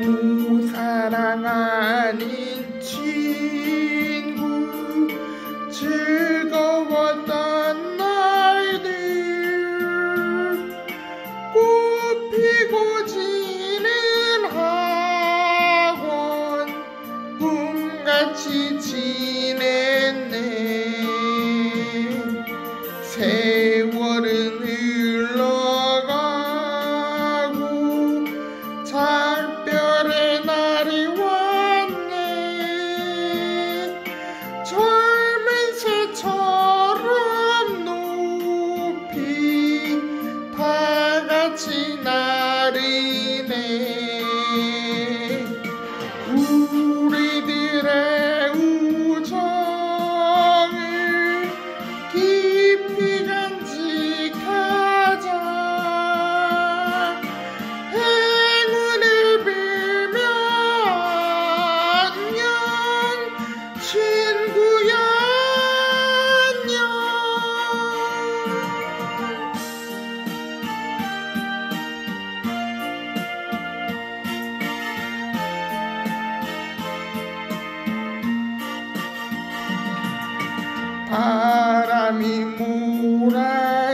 우 사랑 아닌 지. Chỉ para mi muralla.